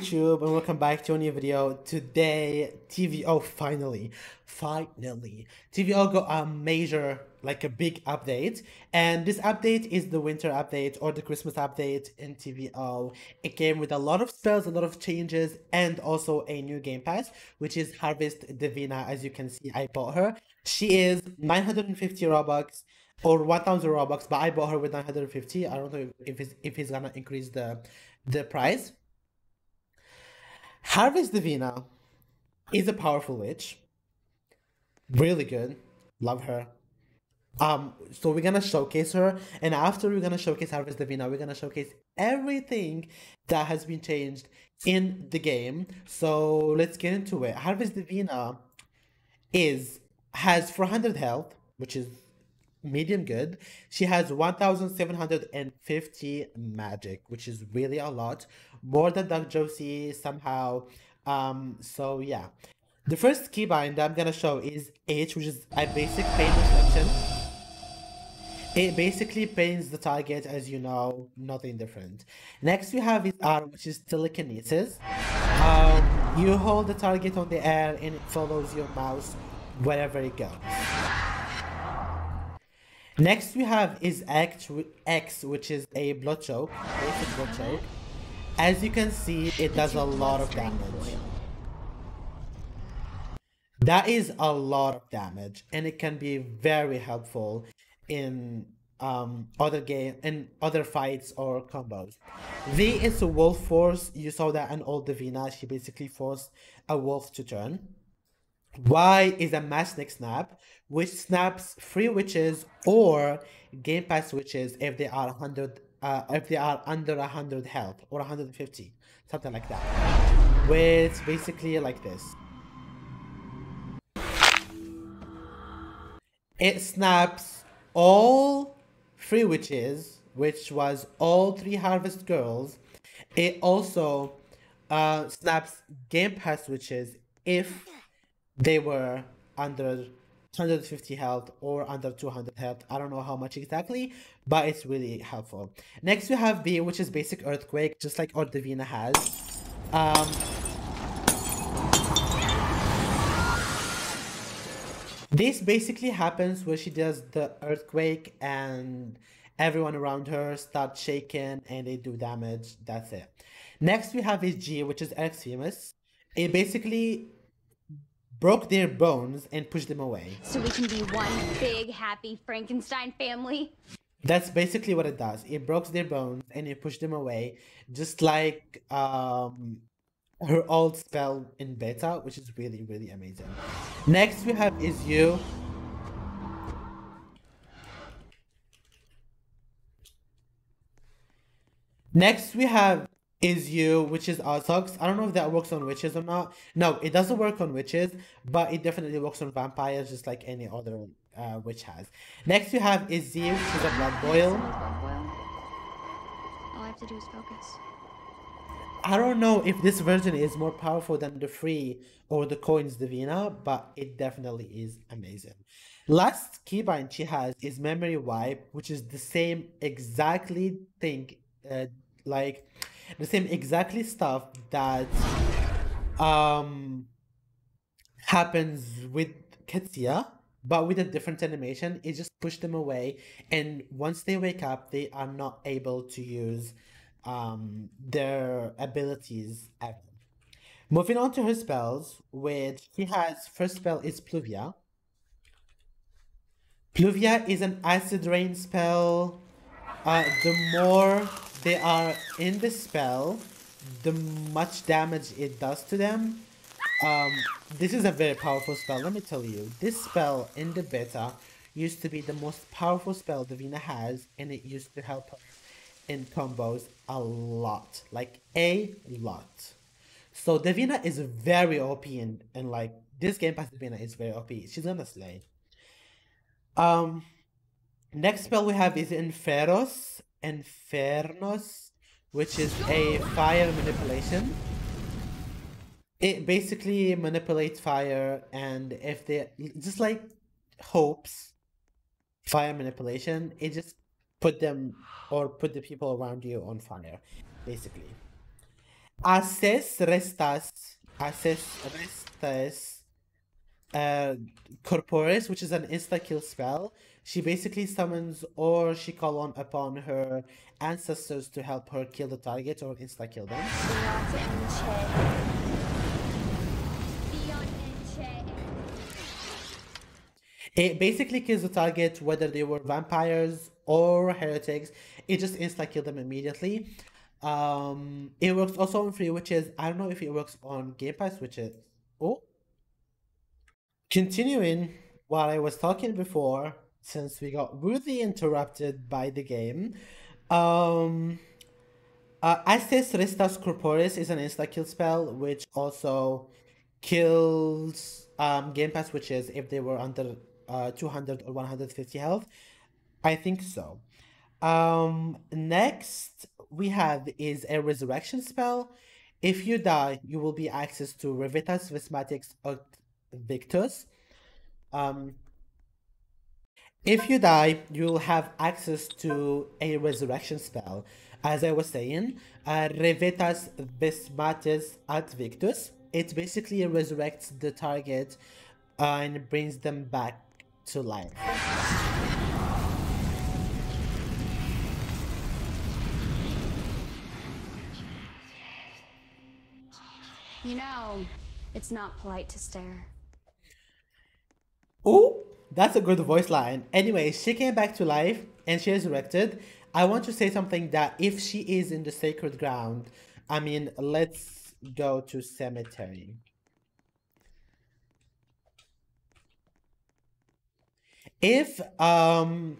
YouTube and welcome back to a new video. Today, TVO oh, finally, finally, TVO got a major, like a big update. And this update is the winter update or the Christmas update in TVO. It came with a lot of spells, a lot of changes, and also a new game pass, which is Harvest Davina. As you can see, I bought her. She is 950 Robux or 1000 Robux, but I bought her with 950. I don't know if he's, if he's gonna increase the the price. Harvest Davina is a powerful witch. Really good. Love her. Um, so we're gonna showcase her, and after we're gonna showcase Harvest Davina, we're gonna showcase everything that has been changed in the game. So let's get into it. Harvest Davina is has 400 health, which is medium good. She has 1750 magic, which is really a lot. More than Dark Josie somehow. Um, so yeah. The first keybind I'm gonna show is H, which is a basic pain reflection. It basically paints the target as you know, nothing different. Next we have is R, which is telekinesis. Um, you hold the target on the air and it follows your mouse wherever it goes. Next we have is X, which is a blood choke, basic blood choke. As you can see, it does a lot of damage. That is a lot of damage, and it can be very helpful in um, other game in other fights or combos. V is a wolf force. You saw that in old Davina. She basically forced a wolf to turn. Y is a Matchstick Snap, which snaps free witches or Game Pass witches if they are 100, uh, if they are under 100 health or 150, something like that. Which basically like this. It snaps all free witches, which was all three Harvest Girls. It also uh, snaps Game Pass witches if they were under 150 health or under 200 health. I don't know how much exactly, but it's really helpful. Next we have B, which is basic earthquake, just like Ordivina has. Um, this basically happens where she does the earthquake and everyone around her starts shaking and they do damage. That's it. Next we have is G, which is Extremis. It basically broke their bones and pushed them away. So we can be one big happy Frankenstein family? That's basically what it does. It broke their bones and it pushed them away, just like um, her old spell in beta, which is really, really amazing. Next we have is you. Next we have is you, which is Ozux. I don't know if that works on witches or not. No, it doesn't work on witches, but it definitely works on vampires, just like any other uh, witch has. Next, you have Izzy, which is a blood boil. All I have to do is focus. I don't know if this version is more powerful than the free or the coins Davina, but it definitely is amazing. Last keybind she has is Memory Wipe, which is the same exactly thing, uh, like the same exactly stuff that um happens with Qetsiyah, but with a different animation. It just pushed them away, and once they wake up, they are not able to use um their abilities ever. Moving on to her spells, which she has first spell is Pluvia. Pluvia is an acid rain spell. Uh, the more they are in the spell, the much damage it does to them. Um, this is a very powerful spell, let me tell you. This spell in the beta used to be the most powerful spell Davina has, and it used to help her in combos a lot. Like, a lot. So Davina is very OP, and, and like, this game pass Davina is very OP. She's gonna slay. Um, next spell we have is Inferos. Infernos, which is a fire manipulation. It basically manipulates fire, and if they just like hopes fire manipulation, it just put them or put the people around you on fire, basically. Haces restas, haces restas uh, corporis, which is an insta kill spell. She basically summons or she call on upon her ancestors to help her kill the target or insta kill them. It basically kills the target whether they were vampires or heretics. It just insta kill them immediately. Um, it works also on free witches. I don't know if it works on Game Pass witches. Oh, continuing what I was talking before, since we got rudely interrupted by the game. Um, uh, Astes Restas Corporis is an insta kill spell, which also kills um, Game Pass witches if they were under uh, 200 or 150 health. I think so. Um, next we have is a resurrection spell. If you die, you will be access to Revitas Vismatix or Victus. Um, if you die, you'll have access to a resurrection spell. As I was saying, uh, Revitas Vismatis ad Victus. It basically resurrects the target uh, and brings them back to life. You know, it's not polite to stare. Oh, that's a good voice line. Anyway, she came back to life and she resurrected. I want to say something that if she is in the sacred ground, I mean, let's go to cemetery. If um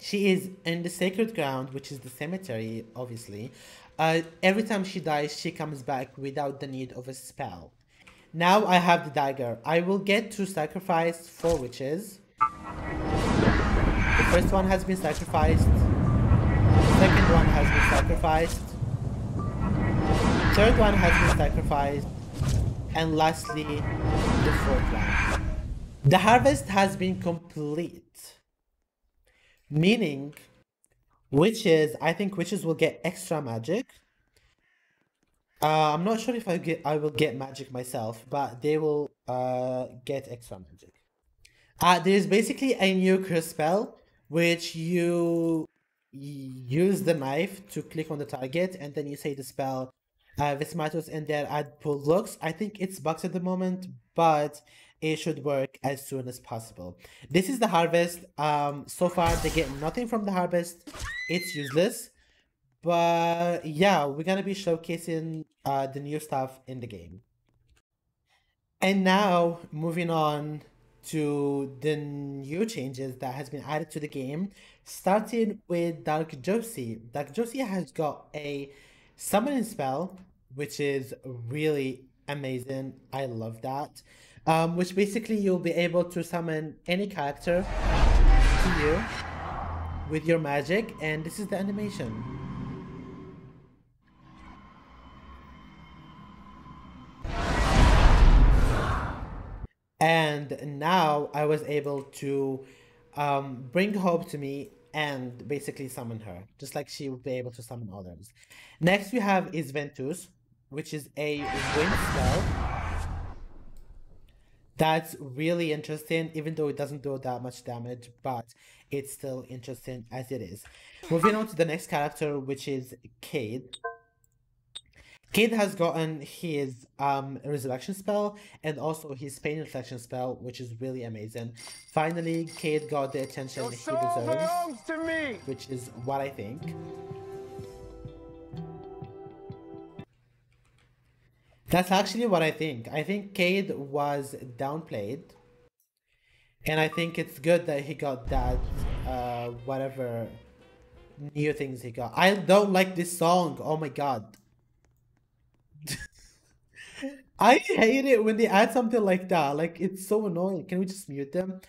she is in the sacred ground, which is the cemetery, obviously, uh, every time she dies, she comes back without the need of a spell. Now I have the dagger. I will get to sacrifice four witches. The first one has been sacrificed. The second one has been sacrificed. The Third one has been sacrificed. And lastly, the fourth one. The harvest has been complete. Meaning, witches, I think witches will get extra magic. Uh, I'm not sure if I get I will get magic myself, but they will uh, get extra magic. Uh, there's basically a new curse spell which you use the knife to click on the target and then you say the spell uh, Vismatos and then add pull looks. I think it's bugs at the moment, but it should work as soon as possible. This is the harvest. Um, so far they get nothing from the harvest. It's useless. But yeah, we're gonna be showcasing uh, the new stuff in the game. And now moving on to the new changes that has been added to the game, starting with Dark Josie. Dark Josie has got a summoning spell, which is really amazing. I love that um, which basically you'll be able to summon any character to you with your magic, and this is the animation. And now I was able to um, bring Hope to me and basically summon her, just like she would be able to summon others. Next we have is Ventus, which is a wind spell that's really interesting, even though it doesn't do that much damage, but it's still interesting as it is. Moving on to the next character, which is Cade. Cade has gotten his um, resurrection spell and also his pain reflection spell, which is really amazing. Finally, Cade got the attention he deserves, which is what I think. That's actually what I think. I think Cade was downplayed. And I think it's good that he got that, uh, whatever new things he got. I don't like this song. Oh my god. I hate it when they add something like that. Like, it's so annoying. Can we just mute them?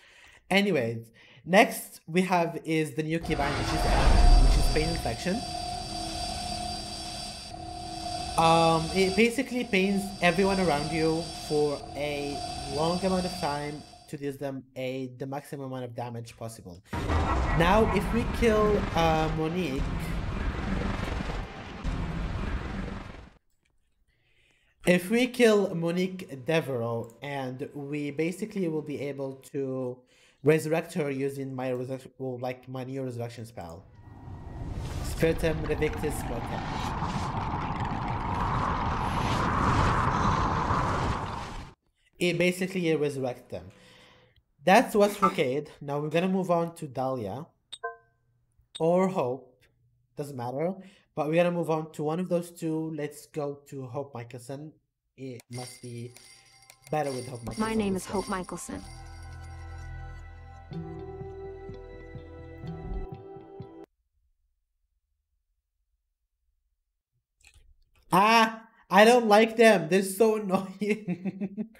Anyways, next we have is the new keybind, which is, which is Pain Infliction. Um, it basically pains everyone around you for a long amount of time to deal them a the maximum amount of damage possible. Now, if we kill uh, Monique, If we kill Monique Deveraux and we basically will be able to resurrect her using my resurrection, well, like my new resurrection spell. Spiritum Revictus Mortem. It basically resurrects them. That's what's for Cade. Now we're gonna move on to Dahlia. Or Hope. Doesn't matter. But we're gonna move on to one of those two. Let's go to Hope Mikaelson. It must be better with Hope Mikaelson. My name is Hope Mikaelson. Ah, I don't like them. They're so annoying.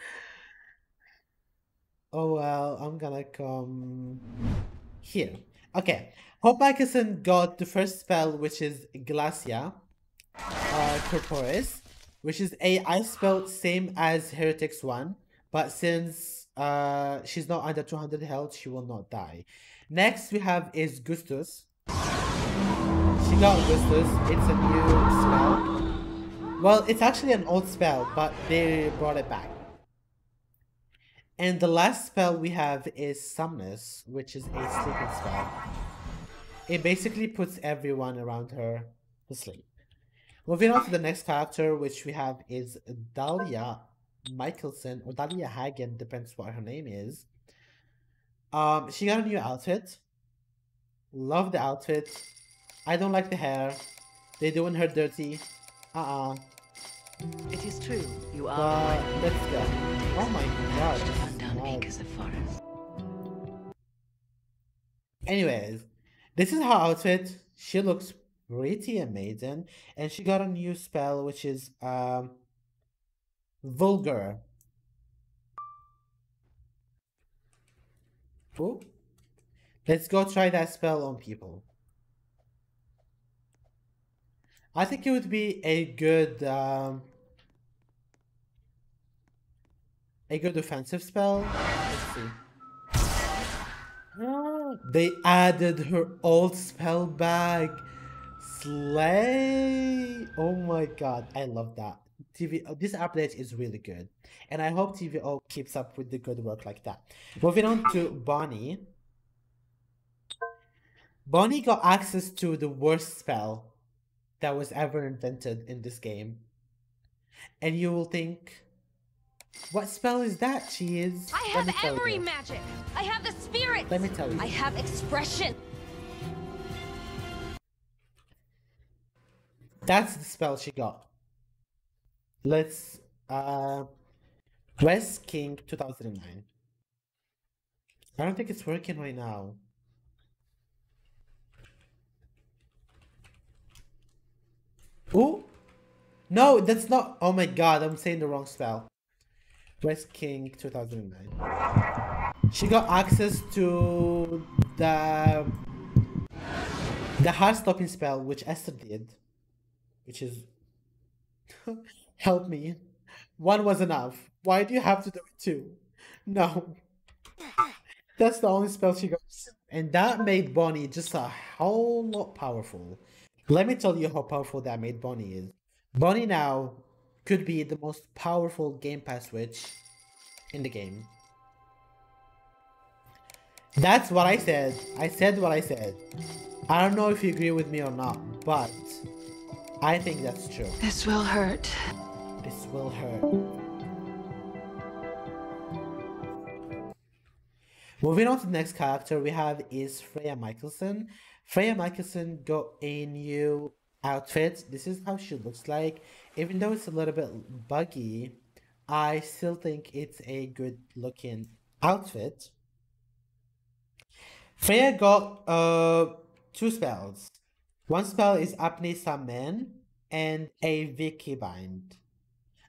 oh well, I'm gonna come here. Okay, Hope Mikaelson got the first spell, which is Glacia uh, Corporis, which is a ice spell same as Heretics one, but since uh, she's not under 200 health, she will not die. Next we have is Gustus. She got Gustus. It's a new spell. Well, it's actually an old spell, but they brought it back. And the last spell we have is Somnus, which is a sleeping spell. It basically puts everyone around her to sleep. Moving on to the next character, which we have is Dahlia Mikaelson, or Dahlia Hagen, depends what her name is. Um, she got a new outfit. Love the outfit. I don't like the hair. They're doing her dirty. Uh-uh. It is true, you are But let's go. Oh my god. This is Rundown wild. Peak is a forest. Anyways, this is her outfit. She looks pretty amazing. And she got a new spell, which is um Vulgar. Ooh. Let's go try that spell on people. I think it would be a good um a good offensive spell. Let's see. They added her old spell back. Slay! Oh my god, I love that. TV, uh, this update is really good, and I hope TVO keeps up with the good work like that. Moving on to Bonnie. Bonnie got access to the worst spell that was ever invented in this game, and you will think, "What spell is that?" She is. I have every you. magic. I have the spirit. Let me tell you. I have expression. That's the spell she got. Let's uh West King 2009. I don't think it's working right now. Ooh! No, that's not oh my god, I'm saying the wrong spell. West King 2009. She got access to the the heart stopping spell which Esther did which is help me. One was enough. Why do you have to do it two? No. That's the only spell she got. And that made Bonnie just a whole lot powerful. Let me tell you how powerful that made Bonnie is. Bonnie now could be the most powerful Game Pass Switch in the game. That's what I said. I said what I said. I don't know if you agree with me or not, but I think that's true. This will hurt. This will hurt. Moving on to the next character we have is Freya Mikaelson. Freya Mikaelson got a new outfit. This is how she looks like. Even though it's a little bit buggy, I still think it's a good looking outfit. Freya got uh two spells. One spell is Apne Summon and a Vicky Bind.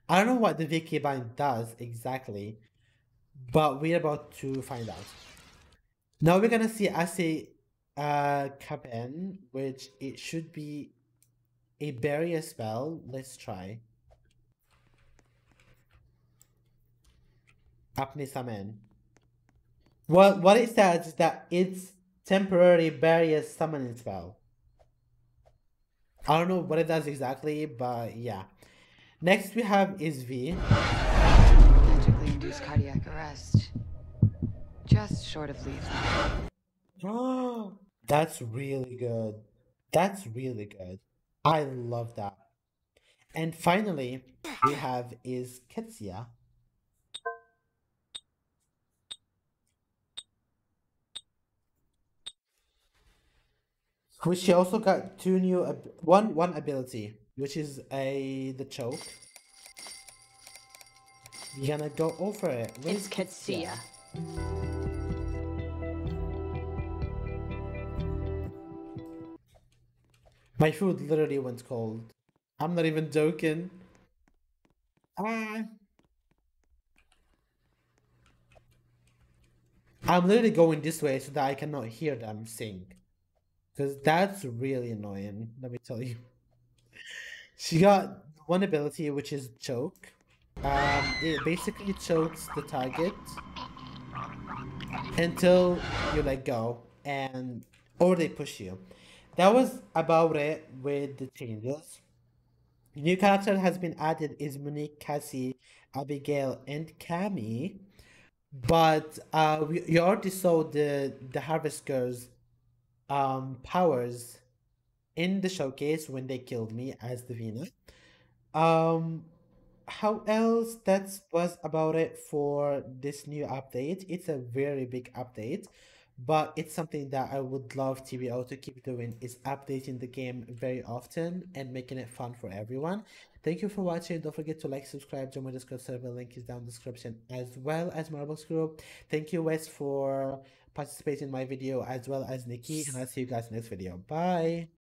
I don't know what the Vicky Bind does exactly, but we're about to find out. Now we're gonna see Ase uh Kaben, which it should be a barrier spell. Let's try. Apne Summon. What what it says is that it's temporary barrier summoning spell. I don't know what it does exactly, but yeah. Next we have is V. Magically induced cardiac arrest. Just short of lethal. Oh, that's really good. That's really good. I love that. And finally, we have is Qetsiyah. Which she also got two new ab- one one ability, which is a the choke. You're gonna go over it. Where It's is Qetsiyah. My food literally went cold. I'm not even joking. Ah. I'm literally going this way so that I cannot hear them sing. Because that's really annoying, let me tell you. She got one ability which is choke. Um, it basically chokes the target until you let go and or they push you. That was about it with the changes. New character has been added is Monique, Cassie, Abigail, and Cami. But uh, we, you already saw the the Harvest Girls um powers in the showcase when they killed me as Davina. Um, how else that was about it for this new update it's a very big update but it's something that i would love TVO to keep doing is updating the game very often and making it fun for everyone. Thank you for watching. Don't forget to like subscribe join my discord server. Link is down description as well as marbles group. Thank you wes for participating in my video as well as nikki and i'll see you guys next video. Bye